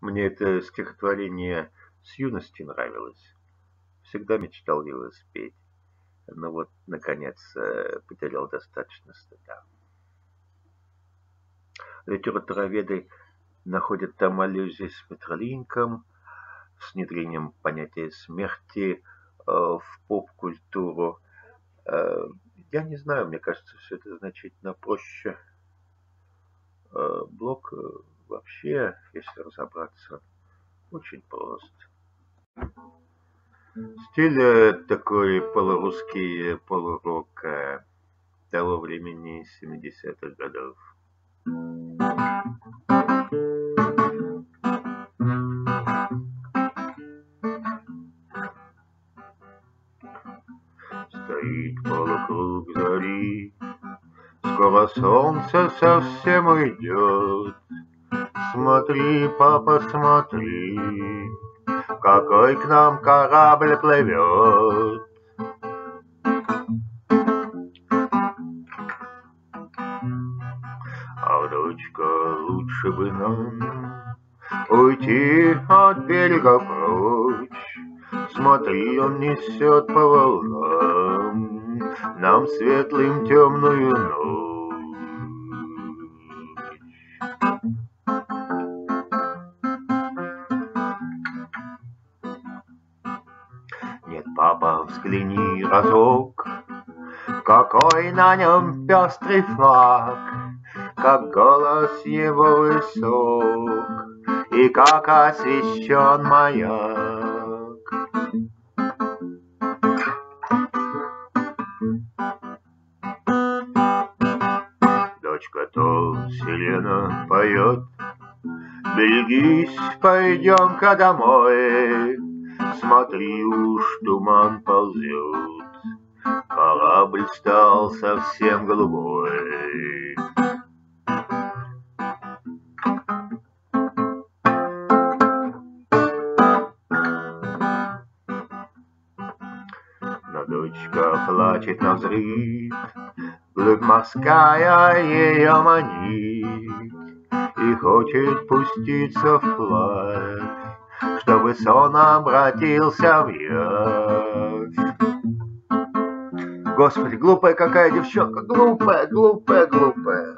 Мне это стихотворение с юности нравилось. Всегда мечтал его спеть. Но вот, наконец, э, потерял достаточно стыда. Литературоведы находят там аллюзии с Метролинком, с внедрением понятия смерти э, в поп-культуру. Э, я не знаю, мне кажется, все это значительно проще. Блок вообще, если разобраться, очень прост. Стиль э, такой полурусский, полурок того времени 70-х годов. Стоит полукруг зари, Скоро солнце совсем уйдет, Смотри, папа, смотри, какой к нам корабль плывет. А, дочка, лучше бы нам уйти от берега прочь. Смотри, он несет по волнам нам светлым темную ночь. Нет, папа, взгляни разок, Какой на нем пестрый флаг, Как голос его высок, И как освещен маяк. Дочка то сирена поет, Берегись, пойдем-ка домой, Смотри уж, туман ползет, Корабль стал совсем голубой. Но дочка плачет на взрыв, Глубь морская ее манит, И хочет пуститься вплавь чтобы сон обратился в явь. Господи, глупая какая девчонка, глупая, глупая, глупая.